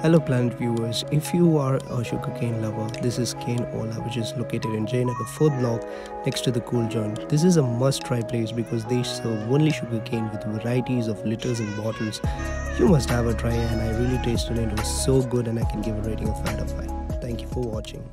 Hello PlanOut viewers, if you are a sugarcane lover, this is Cane O La which is located in Jayanagar 4th block next to the cool joint. This is a must try place because they serve only sugarcane with varieties of litters and bottles. You must have a try and I really tasted it, it was so good and I can give a rating of 5 out of 5. Thank you for watching.